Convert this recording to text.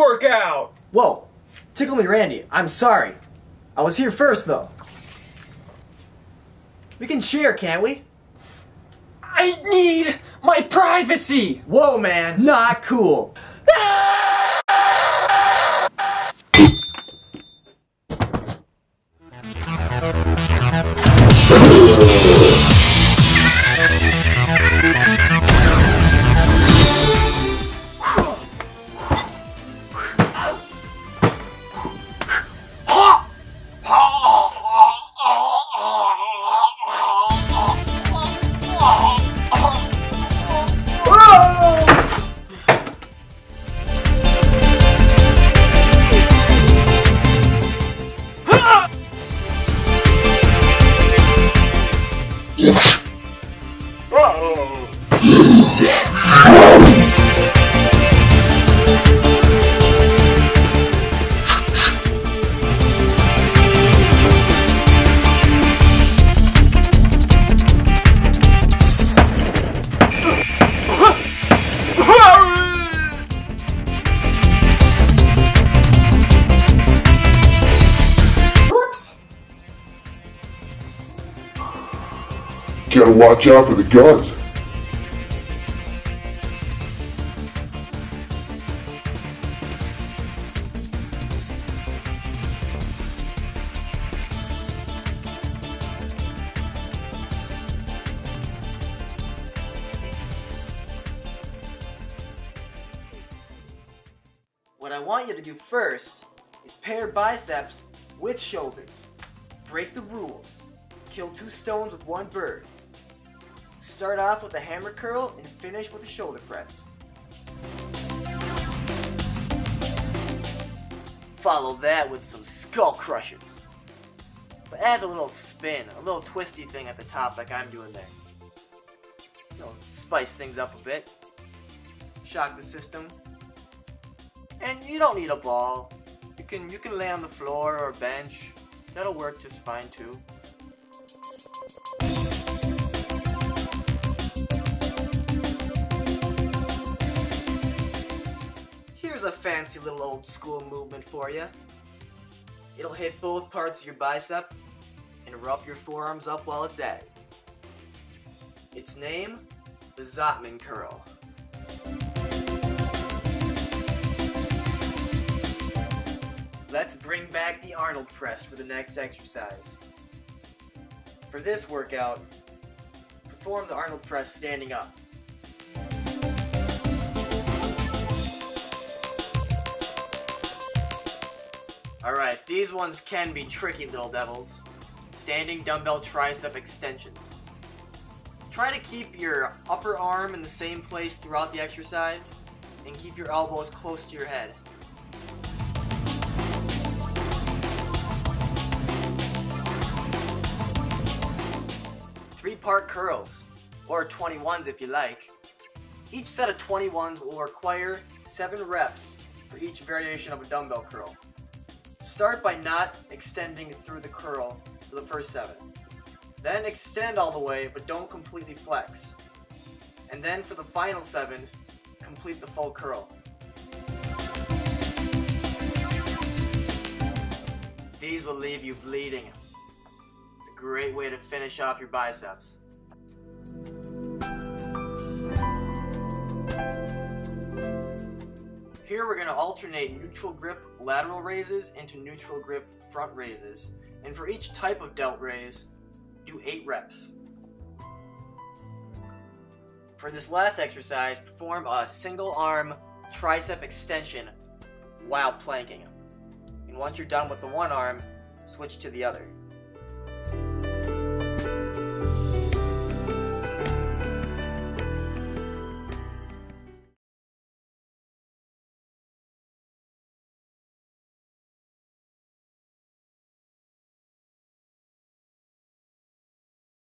workout! Whoa, Tickle Me Randy, I'm sorry. I was here first, though. We can share, can't we? I need my privacy! Whoa, man, not cool. Watch out for the guns. What I want you to do first is pair biceps with shoulders. Break the rules. Kill two stones with one bird. Start off with a hammer curl and finish with a shoulder press. Follow that with some skull crushers. But add a little spin, a little twisty thing at the top like I'm doing there. You know, spice things up a bit. Shock the system. And you don't need a ball. You can you can lay on the floor or bench. That'll work just fine too. Here's a fancy little old school movement for you. It'll hit both parts of your bicep and rough your forearms up while it's at it. Its name, the Zotman curl. Let's bring back the Arnold press for the next exercise. For this workout, perform the Arnold press standing up. Alright, these ones can be tricky little devils. Standing dumbbell tricep extensions. Try to keep your upper arm in the same place throughout the exercise, and keep your elbows close to your head. Three-part curls, or 21s if you like. Each set of 21s will require 7 reps for each variation of a dumbbell curl. Start by not extending through the curl for the first 7. Then extend all the way, but don't completely flex. And then for the final 7, complete the full curl. These will leave you bleeding. It's a great way to finish off your biceps. Here we're going to alternate neutral grip lateral raises into neutral grip front raises. And for each type of delt raise, do 8 reps. For this last exercise, perform a single arm tricep extension while planking. And once you're done with the one arm, switch to the other.